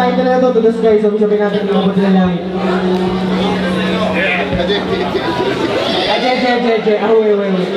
title na ito, to the sky. Sabi-sabi natin, lumabot sila lang. Ah, Jay, Jay, Jay, Jay. Ah, wait, wait, wait.